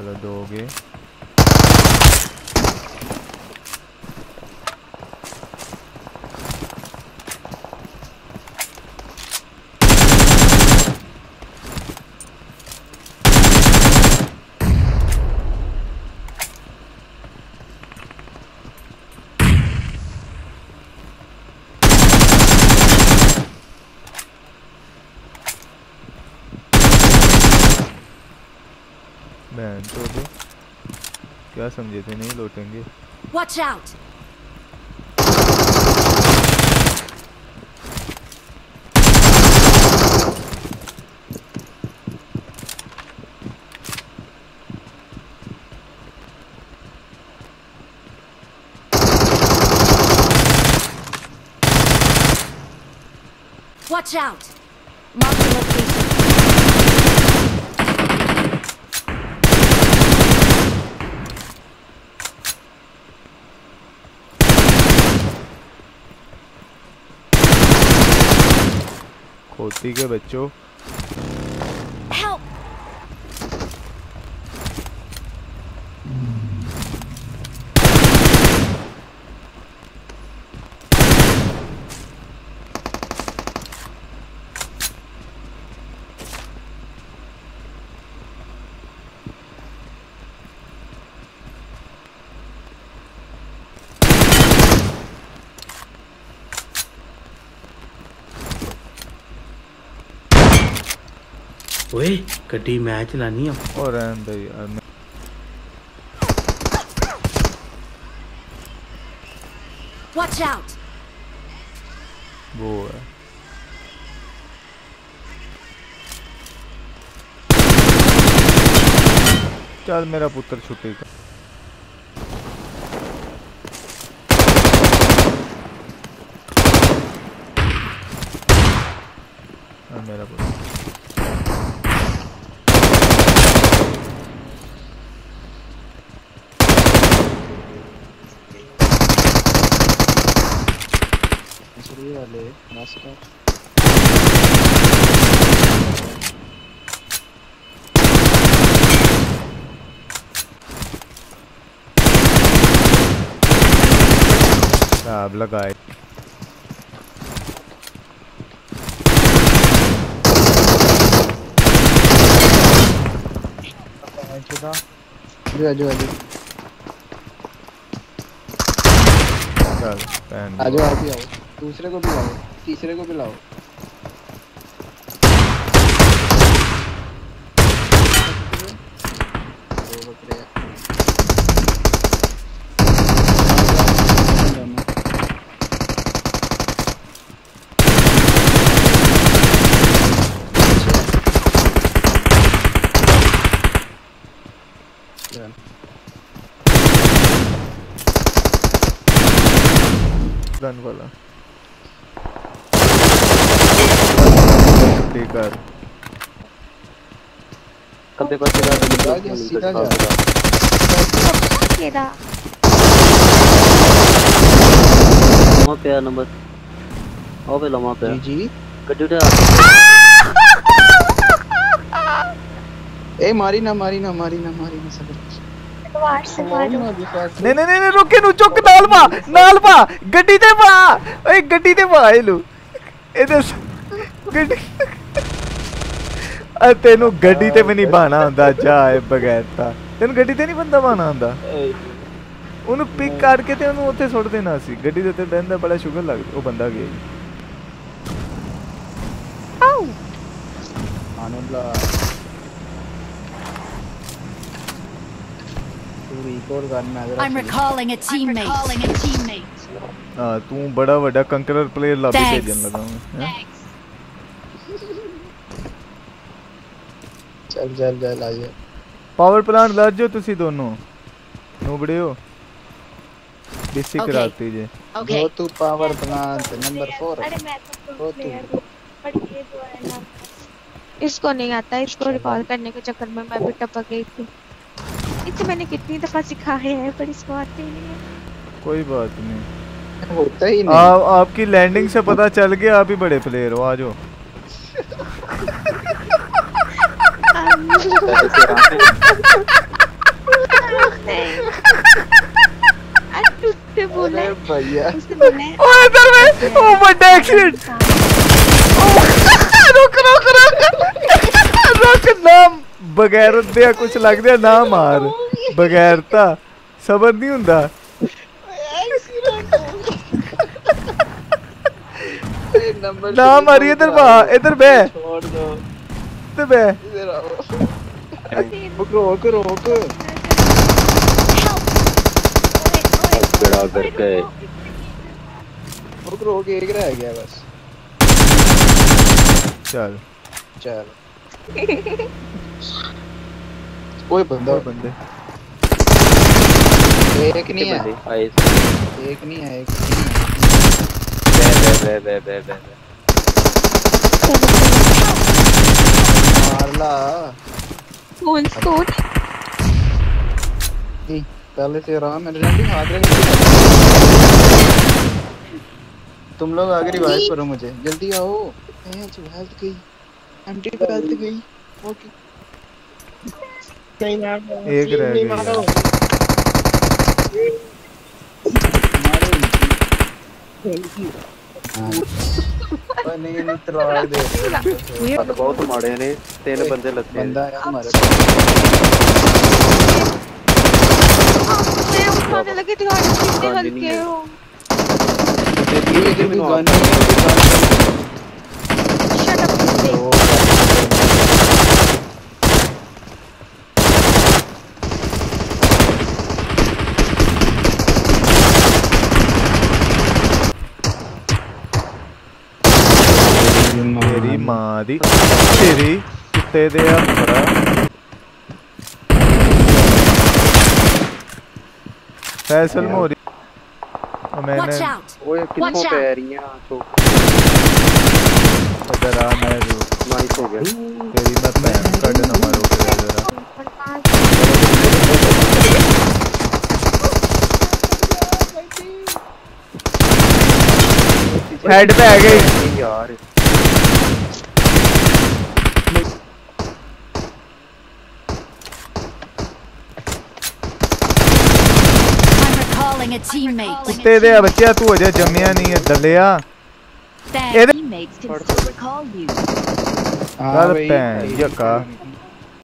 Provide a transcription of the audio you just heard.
चलो दो गए बहन तो दो क्या समझे थे नहीं लौटेंगे Watch out! Watch out! Mark the location. खोती के बच्चों! ਓਏ ਗੱਡੀ ਮੈਂ ਚਲਾਨੀ ਆ और रहने दो यार मैं Watch out! वो है चल मेरा पुत्र छुट्टी का हाँ, मेरा पुत्र मसूरी वाले मास्टर अब लगाए जो जो जो चल पहन आ जाओ आप भी आओ दूसरे को भी लाओ तीसरे को भी लाओ Yeah. वाला ठीक है कदे को तेरा सीधा जा, सीधा जा। केदा वहां पे आ नंबर आओ पे वहां पे जी जी गड्डी उठा ए मारी ना मारी ना मारी ना मारी ना सब वाट से मारो नहीं नहीं नहीं रुके नु चुक नाल पा नाल पा गड्डी ते पा ओए गड्डी ते पा ਇਹਨੂੰ ਇਹਦੇ ਸ- ਗੱਡੀ ਆ ਤੈਨੂੰ ਗੱਡੀ ਤੇ ਵੀ ਨਹੀਂ ਬਾਣਾ ਹੁੰਦਾ ਜਾ ਇਹ ਬਗੈਰ ਤਾਂ ਤੈਨੂੰ ਗੱਡੀ ਤੇ ਨਹੀਂ ਬੰਦਾ ਬਾਣਾ ਹੁੰਦਾ ਉਹਨੂੰ ਪਿਕ ਕਰਕੇ ਤੇ ਉਹਨੂੰ ਉੱਥੇ ਸੁੱਟ ਦੇਣਾ ਸੀ ਗੱਡੀ ਦੇ ਉੱਤੇ ਬਹਿੰਦਾ ਬੜਾ ਸ਼ੁਗਰ ਲੱਗਦਾ ਉਹ ਬੰਦਾ ਗਿਆ ਜੀ आनंदला तू रिकॉल करना जरा I'm recalling a teammate. recalling a teammate. ਹਾਂ ਤੂੰ ਬੜਾ ਵੱਡਾ ਕੰਕਰਰ ਪਲੇਅਰ ਲੱਭ Thanks. ਭੇਜਣ ਲੱਗਾ ਮੈਂ ਹੈਂ? चल चल चल आइए ਪਾਵਰ ਪਲਾਂਟ ਲੱਜ ਜਾਓ ਤੁਸੀਂ ਦੋਨੋਂ ਨੂਬੜੇ ਹੋ ਬੇਸਿਕ Okay. ਕਰਾਤੀ ਜੇ go to power plant number four अरे मैं तो वो प्रो तो- प्लेयर हूँ बट ये जो है ना इसको नहीं आता इसको रिकॉल करने के चक्कर में मैं भी टपक गई थी इसे मैंने कितनी दफा सिखाया है पर इसको आते ही नहीं है कोई बात नहीं होता ही आ, नहीं आपकी लैंडिंग से पता चल गया आप ही बड़े प्लेयर हो आ जाओ बगैर कुछ लग दिया ना मार बगैरता सबर नहीं हों ना मारी इधर बा इधर बे Gitti be. Oku oku oku. Beraber de. Oku oku एक रह गया बस. चल. चल. कोई बंदा कोई बंदे. एक नहीं है. एक नहीं है. एक नहीं है. बे बे बे बे बे बे. मार ला फ़ोन स्कोर पहले से रहा मैंने जल्दी हाथ रख तुम लोग आगे रिवाइव करो मुझे। जल्दी आओ। हेल्थ गई। एम्प्टी हेल्थ गई। ओके। एक रह गया। पर नहीं नहीं तलवार दे हद बहुत माड़े ने तीन बंदे लगे बंदा है हमारे मैं उठाने लगी थी गाड़ी कितने गाड़ी नहीं हल्के है। हो ये जो भी ਮਾਂ ਦੀ ਤੇਰੀ ਕੁੱਤੇ ਦੇ ਹੱਥੜਾ ਫੈਸਲ ਮੋਰੀ ਉਹ ਮੈਨੇ ਓਏ ਕਿੱਥੋਂ ਪੈ ਰਹੀਆਂ ਤੋ ਅਦਰ ਆ ਮੈਂ ਜੋ ਨਾਈਸ ਹੋ ਗਿਆ ਤੇਰੀ ਮੈਂ ਭੈਣ ਕੱਢ ਨਾ ਮਾਰੋ ਜਰਾ ਹੈਡ पे आ गई यार a teammate. Teammates can still recall you. Ah,